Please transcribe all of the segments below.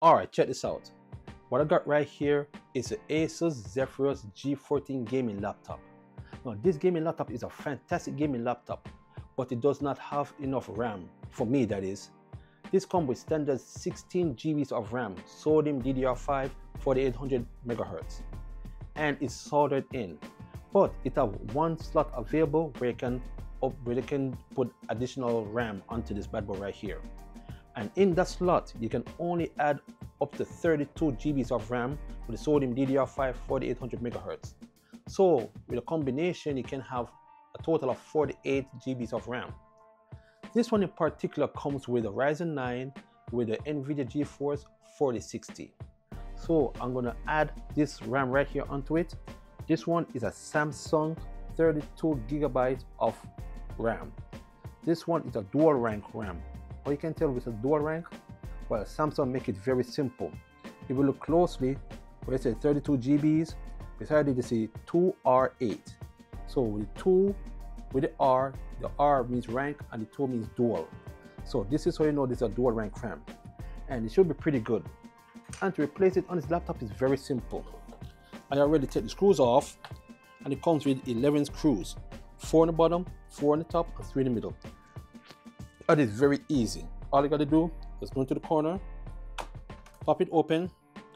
Alright, check this out. What I got right here is the Asus Zephyrus G14 gaming laptop. Now this gaming laptop is a fantastic gaming laptop, but it does not have enough RAM, for me that is. This comes with standard 16 GBs of RAM, SODIMM DDR5 4800 MHz, and it's soldered in. But it has one slot available where you can where you can put additional RAM onto this bad boy right here and in that slot you can only add up to 32 GBs of RAM with the SODIMM DDR5 4800 MHz. So with a combination you can have a total of 48 GBs of RAM. This one in particular comes with a Ryzen 9 with the NVIDIA GeForce 4060. So I'm gonna add this RAM right here onto it. This one is a Samsung 32 gigabyte of RAM. This one is a dual rank RAM or you can tell with a dual rank, well, Samsung make it very simple. If you look closely, where it says 32 GBs, beside it you see 2R8. So with 2, with the R, the R means rank and the 2 means dual. So this is how you know this is a dual rank RAM. And it should be pretty good. And to replace it on this laptop is very simple. I already take the screws off and it comes with 11 screws. 4 on the bottom, 4 on the top, and 3 in the middle. That is very easy. All you gotta do is go into the corner, pop it open,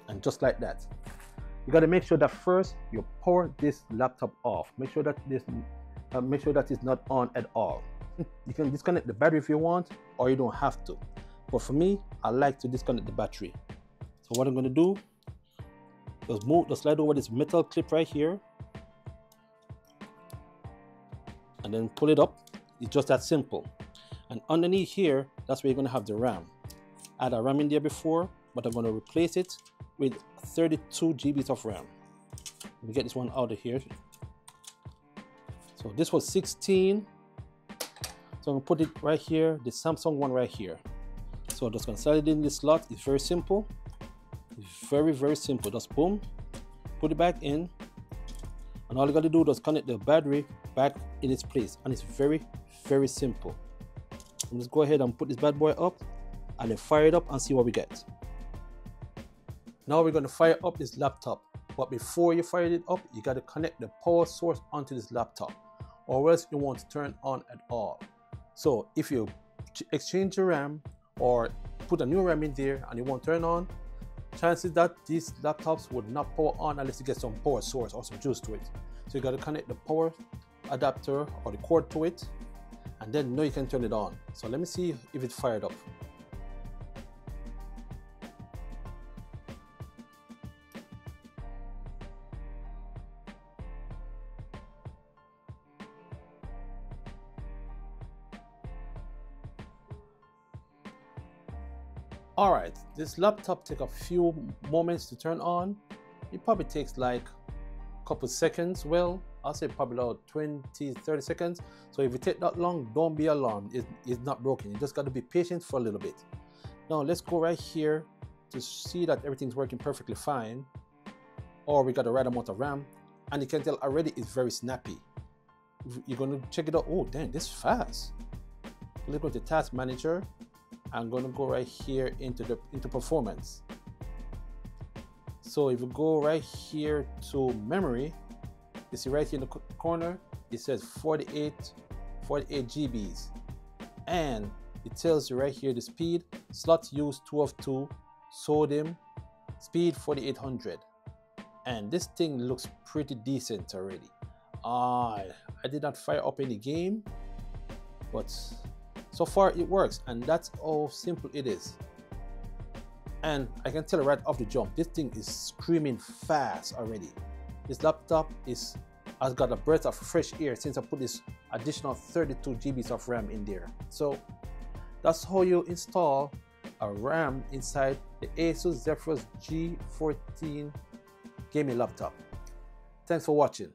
and just like that. You gotta make sure that first you power this laptop off. Make sure that this, uh, make sure that it's not on at all. You can disconnect the battery if you want, or you don't have to. But for me, I like to disconnect the battery. So what I'm gonna do, just move, just slide over this metal clip right here, and then pull it up. It's just that simple. And underneath here, that's where you're gonna have the RAM. I had a RAM in there before, but I'm gonna replace it with 32 GBs of RAM. Let me get this one out of here. So this was 16. So I'm gonna put it right here, the Samsung one right here. So I'm just gonna it in this slot. It's very simple. Very, very simple. Just boom, put it back in. And all you gotta do is connect the battery back in its place. And it's very, very simple. Let's go ahead and put this bad boy up and then fire it up and see what we get. Now we're going to fire up this laptop. But before you fire it up, you got to connect the power source onto this laptop or else it won't turn on at all. So if you exchange your RAM or put a new RAM in there and it won't turn on, chances that these laptops would not power on unless you get some power source or some juice to it. So you got to connect the power adapter or the cord to it and then now you can turn it on. So let me see if it fired up. Alright, this laptop take a few moments to turn on. It probably takes like a couple seconds. Well, I'll say probably about 20, 30 seconds. So if it take that long, don't be alarmed. It, it's not broken. You just got to be patient for a little bit. Now let's go right here to see that everything's working perfectly fine. Or we got the right amount of RAM. And you can tell already it's very snappy. You're going to check it out. Oh, damn, this fast. Let's go to Task Manager. I'm going to go right here into the into performance. So if you go right here to memory, you see right here in the corner, it says 48, 48 GBs. And it tells you right here the speed, slot use 2 of 2, SODIMM, speed 4800. And this thing looks pretty decent already. Uh, I did not fire up any game, but so far it works and that's how simple it is. And I can tell right off the jump, this thing is screaming fast already. This laptop is has got a breath of fresh air since I put this additional 32 GBs of RAM in there. So that's how you install a RAM inside the Asus Zephyrus G14 gaming laptop. Thanks for watching.